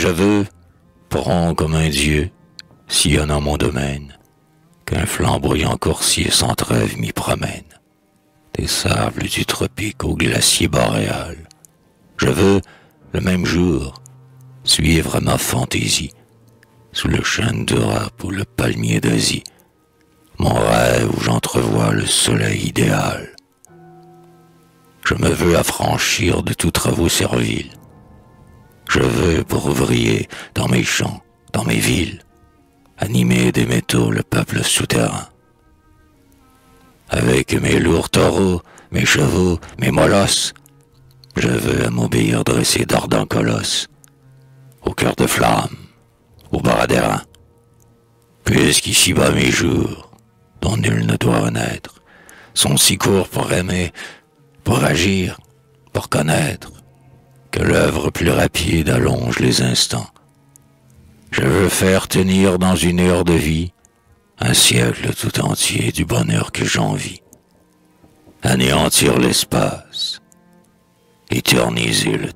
Je veux, prompt comme un dieu, sillonnant mon domaine, qu'un flamboyant coursier sans trêve m'y promène. Des sables du tropique au glacier boréal. Je veux, le même jour, suivre ma fantaisie, sous le chêne d'Europe ou le palmier d'Asie, mon rêve où j'entrevois le soleil idéal. Je me veux affranchir de tous travaux serviles. Je veux pour ouvrier dans mes champs, dans mes villes, animer des métaux le peuple souterrain. Avec mes lourds taureaux, mes chevaux, mes molosses, je veux à m'obéir dresser d'ardents colosses, au cœur de flamme, au bras d'airain. Puisqu'ici bas mes jours, dont nul ne doit renaître, sont si courts pour aimer, pour agir, pour connaître, que l'œuvre plus rapide allonge les instants. Je veux faire tenir dans une heure de vie un siècle tout entier du bonheur que j'envie. Anéantir l'espace, éterniser le